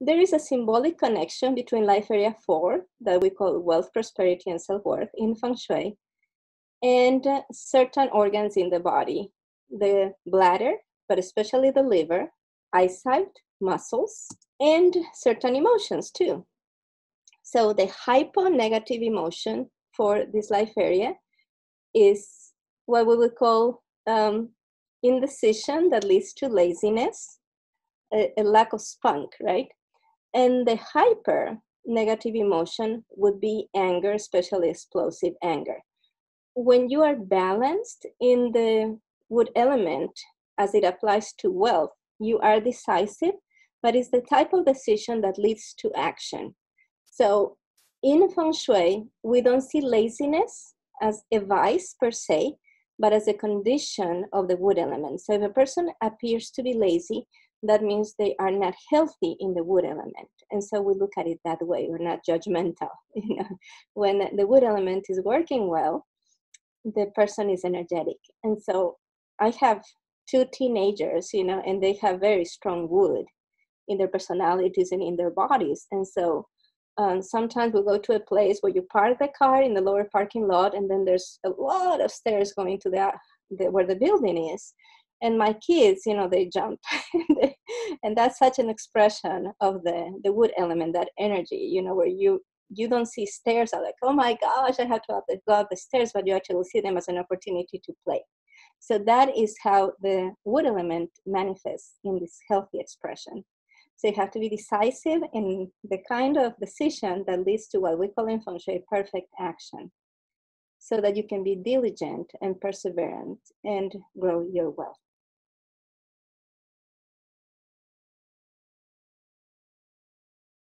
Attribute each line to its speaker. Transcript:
Speaker 1: there is a symbolic connection between life area four, that we call wealth, prosperity, and self worth in feng shui, and uh, certain organs in the body the bladder, but especially the liver, eyesight, muscles, and certain emotions too. So the hypo negative emotion for this life area is what we would call um, indecision that leads to laziness, a, a lack of spunk, right? And the hyper negative emotion would be anger, especially explosive anger. When you are balanced in the wood element as it applies to wealth, you are decisive, but it's the type of decision that leads to action. So in feng shui, we don't see laziness as a vice per se, but as a condition of the wood element. So if a person appears to be lazy, that means they are not healthy in the wood element. And so we look at it that way. We're not judgmental. You know, when the wood element is working well, the person is energetic. And so I have two teenagers, you know, and they have very strong wood in their personalities and in their bodies. And so um, sometimes we go to a place where you park the car in the lower parking lot, and then there's a lot of stairs going to the, the where the building is. And my kids, you know, they jump, and that's such an expression of the the wood element, that energy, you know, where you you don't see stairs are like, oh my gosh, I have to go up the stairs, but you actually see them as an opportunity to play. So that is how the wood element manifests in this healthy expression. So you have to be decisive in the kind of decision that leads to what we call in feng shui perfect action, so that you can be diligent and perseverant and grow your wealth.